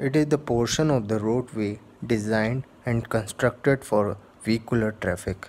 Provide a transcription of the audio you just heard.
It is the portion of the roadway designed and constructed for vehicular traffic.